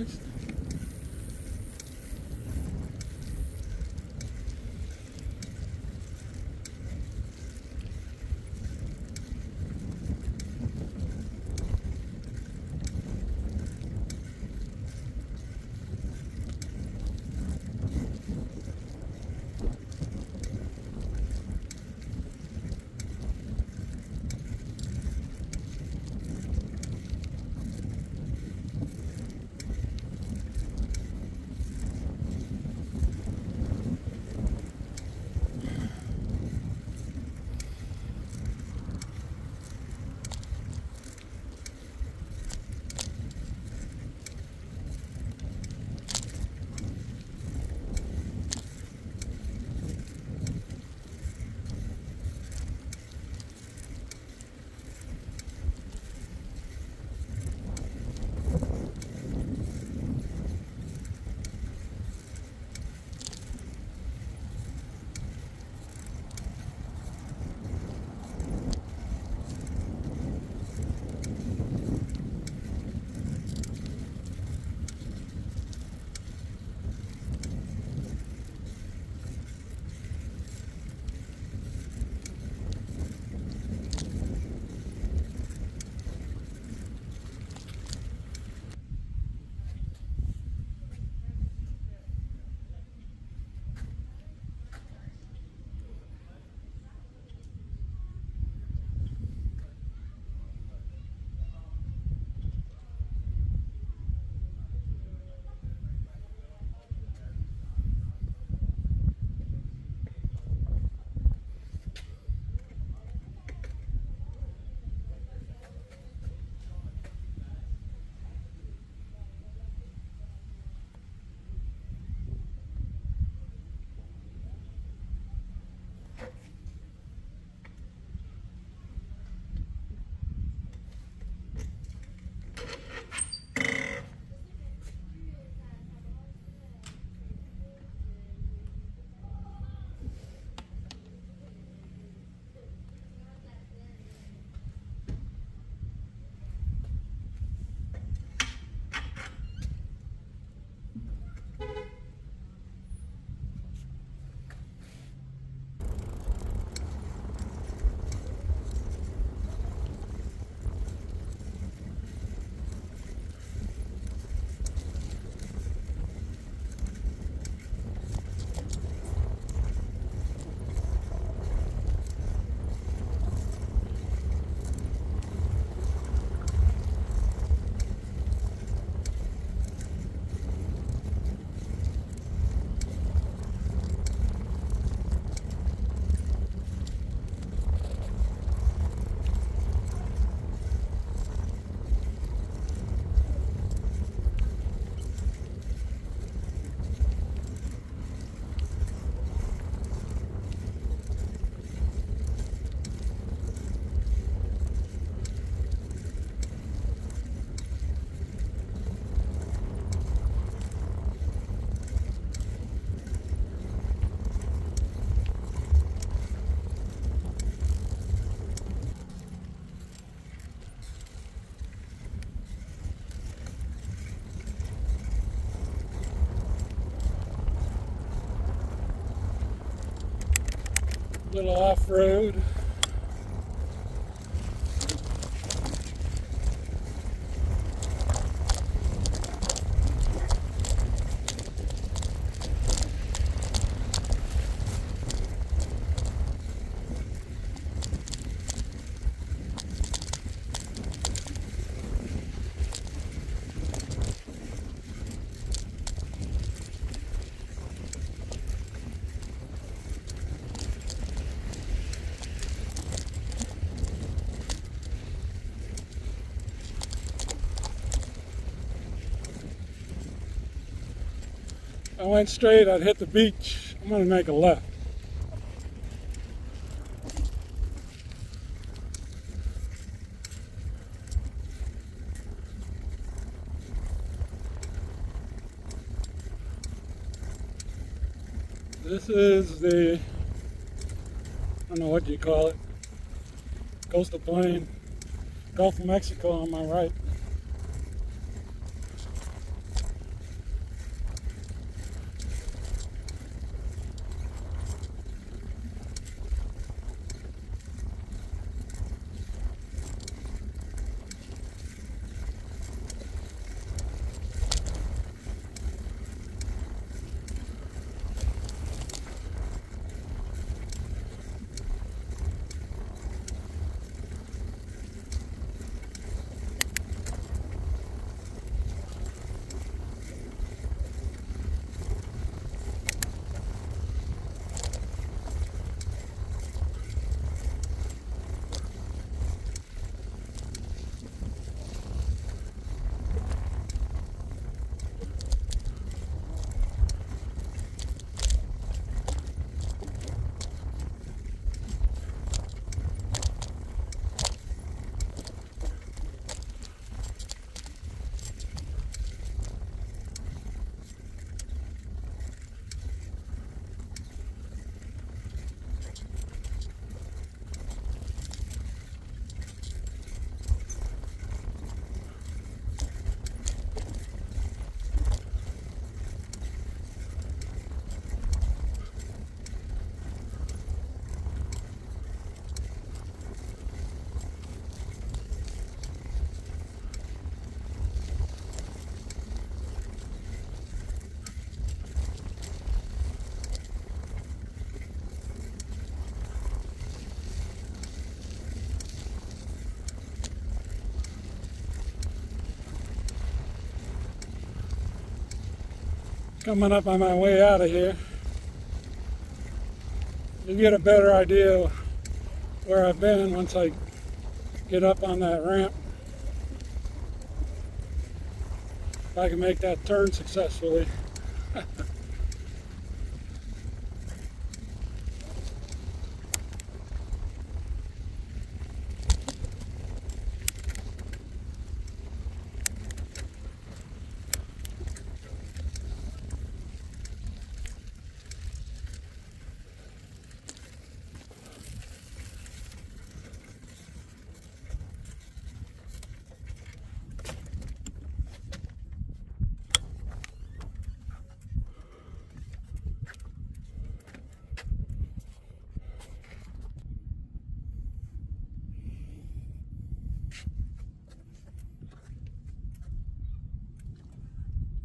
Fixed. Little off-road. Went straight, I'd hit the beach. I'm gonna make a left. This is the, I don't know what you call it, coastal plain, Gulf of Mexico on my right. Coming up on my way out of here. You get a better idea of where I've been once I get up on that ramp. If I can make that turn successfully.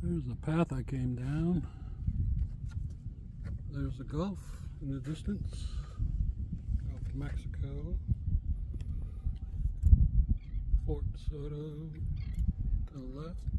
There's the path I came down. There's the Gulf in the distance. Gulf of Mexico. Fort DeSoto to the left.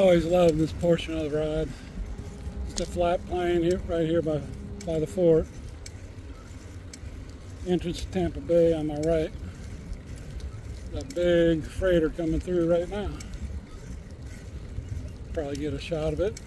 Always love this portion of the ride. It's a flat plain here, right here by, by the fort. Entrance to Tampa Bay on my right. That big freighter coming through right now. Probably get a shot of it.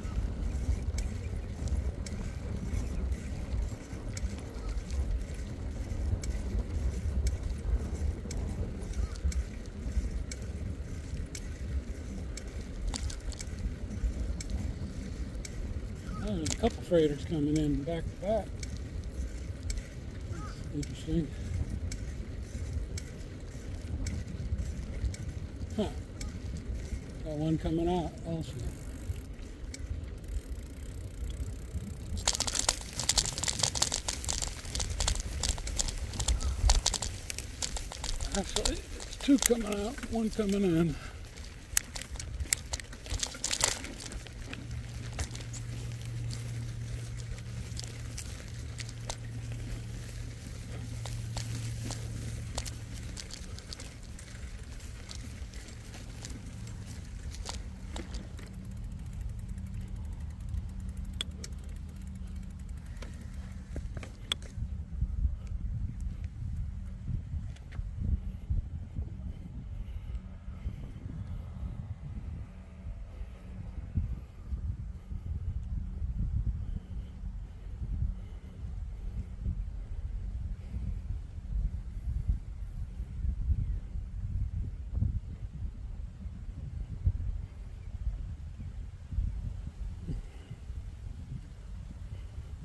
Couple freighters coming in back to back. That's interesting. Huh. Got one coming out also. Actually, it's two coming out, one coming in.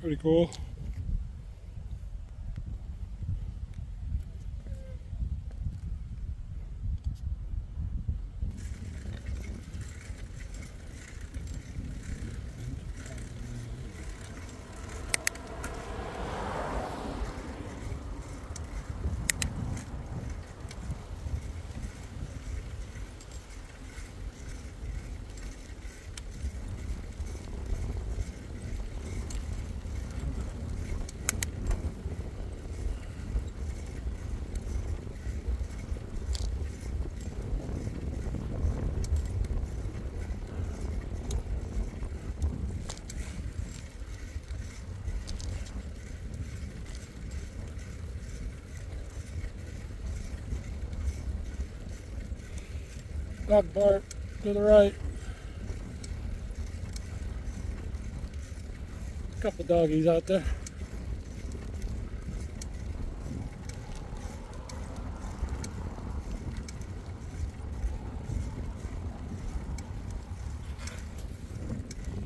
Pretty cool. Dog park to the right. Couple doggies out there.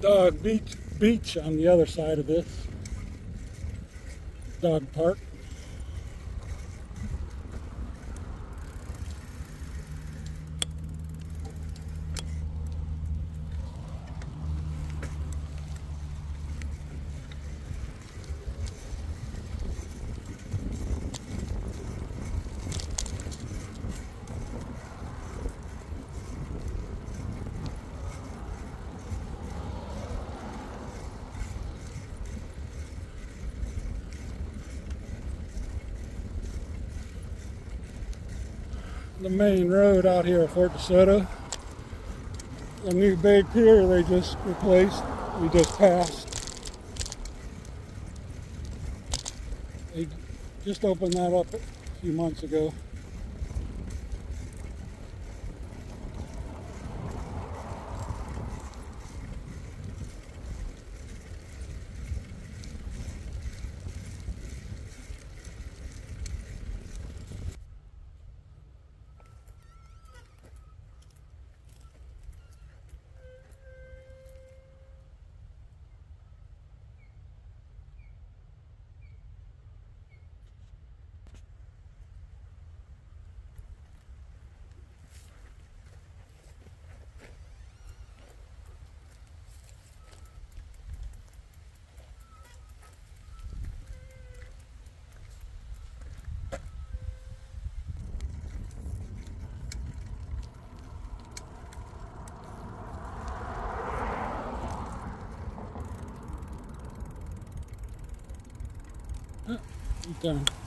Dog beach beach on the other side of this dog park. Main road out here at Fort DeSoto. A new big pier they just replaced, we just passed. They just opened that up a few months ago. Okay.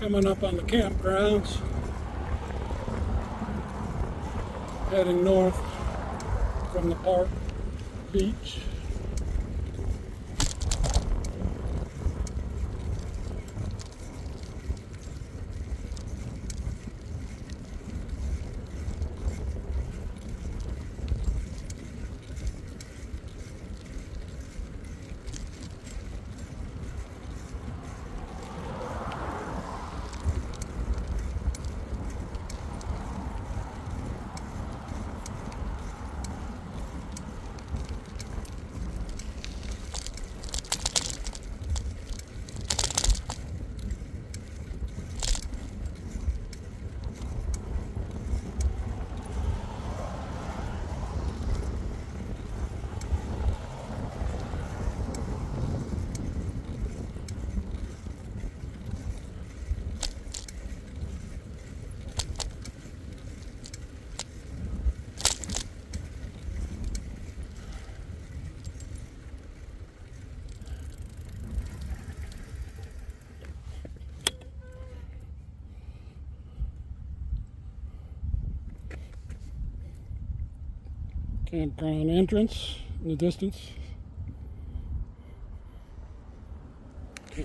Coming up on the campgrounds, heading north from the park beach. Campground entrance in the distance. Okay.